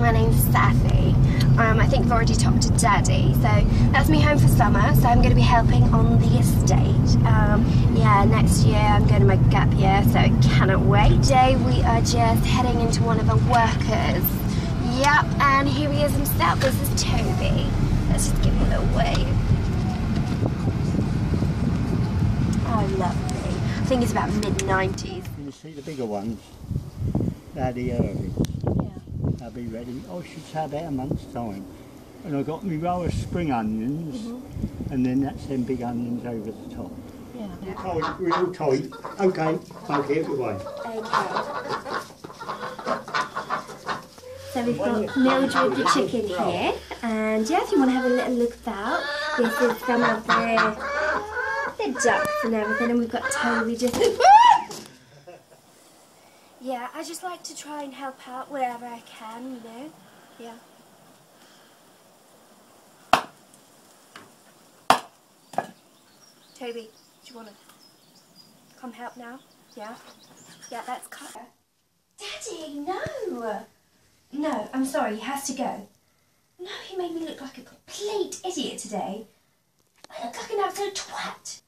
my name's Saffy. Um, I think I've already talked to Daddy, so that's me home for summer. So I'm going to be helping on the estate. Um, yeah, next year I'm going to my gap year, so I cannot wait. Today we are just heading into one of our workers. Yep, and here he is himself. This is Toby. Let's just give him a little wave. Oh, lovely. I think it's about mid 90s. You see the bigger ones? Early. They'll be ready. I should say about a month's time. And I got my row of spring onions, Mm-hmm. and then that's them big onions over the top. Yeah. Tight, real tight. Okay, get it away. Okay. So we've got Mildred the chicken here, and yeah, if you want to have a little look about, this is some of the, the ducks and everything, and we've got Toby just. yeah, I just like to try and help out wherever I can, you know. Yeah. Toby, do you want to come help now? Yeah. Yeah, that's cut. Daddy, no! No, I'm sorry, he has to go. No, he made me look like a complete idiot today. I look like an absolute twat.